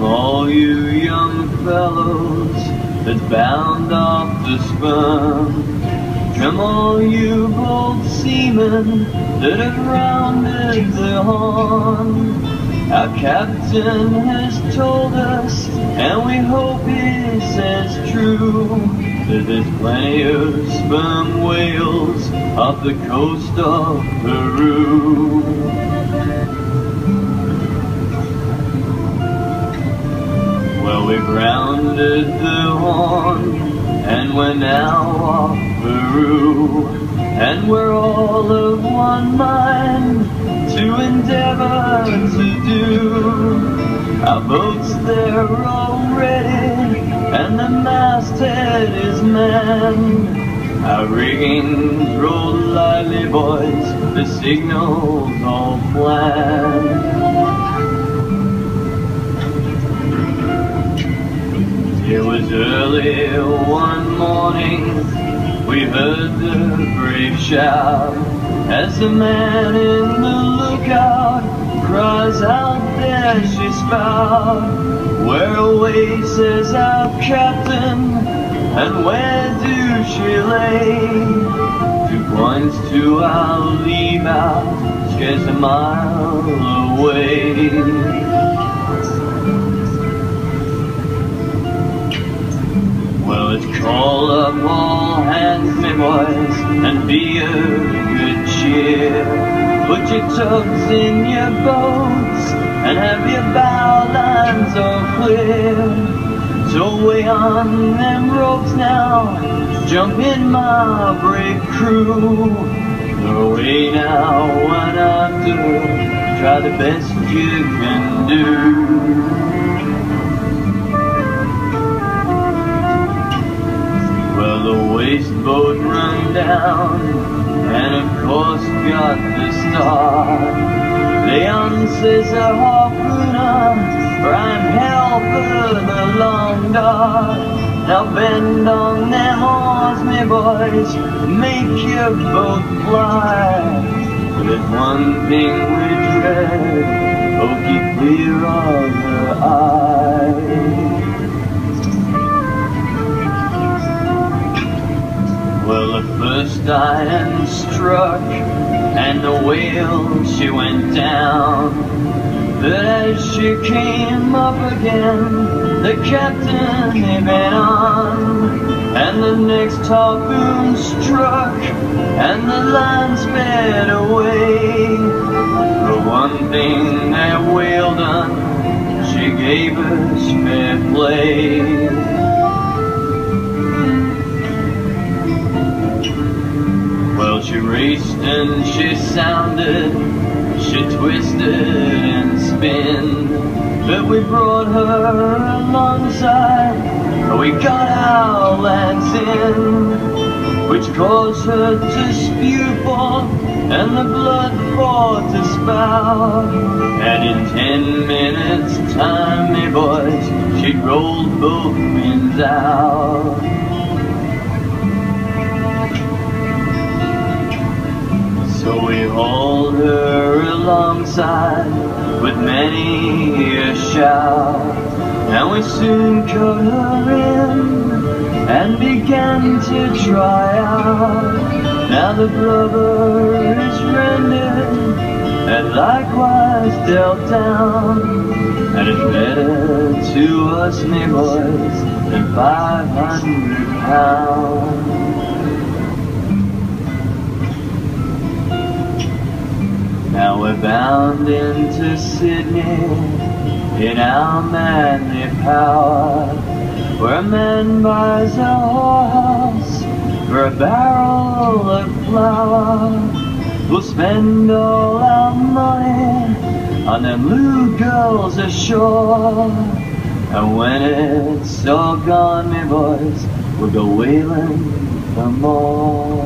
From all you young fellows that bound off the sperm. From all you bold seamen that have rounded the horn. Our captain has told us, and we hope it's as true, that there's plenty of sperm whales off the coast of Peru. Well, we've rounded the horn, and we're now off Peru, and we're all of one mind to endeavor to do. Our boats, they're all ready, and the masthead is manned. Our rigging's rolled lightly, boys, the signal's all planned. It was early one morning, we heard the brave shout as the man in the lookout cries out, there she spout. Where away, says our captain, and where do she lay? Two points to our leave out, scarce a mile away. Call up all hands, me boys, and be of good cheer. Put your tubs in your boats, and have your bow lines all clear. So way on them ropes now, jump in my brave crew. Away now, one after, try the best you can do. The boat run down, and of course got the start. Leon says a harpooner, I'm helper the long dart. Now bend on them oars, me boys, make your boat fly. But there's one thing we dread, oh keep clear of her eye. Iron struck, and the whale she went down. But as she came up again, the captain he went on. And the next harpoon struck, and the line sped away. The one thing that whale done, she gave us fair play. She raced and she sounded, she twisted and spin. But we brought her alongside, we got our lance in, which caused her to spew forth and the blood for to spout. And in ten minutes time, me boys, she rolled both winds out. We hauled her alongside with many a shout, and we soon cut her in and began to dry out. Now the blubber is rendered and likewise dealt down, and it's better to us, me boys, than five hundred pounds. Bound into Sydney in our manly power, where a man buys a horse for a barrel of flour. We'll spend all our money on them blue girls ashore, and when it's all gone, me boys, we'll go whaling for more.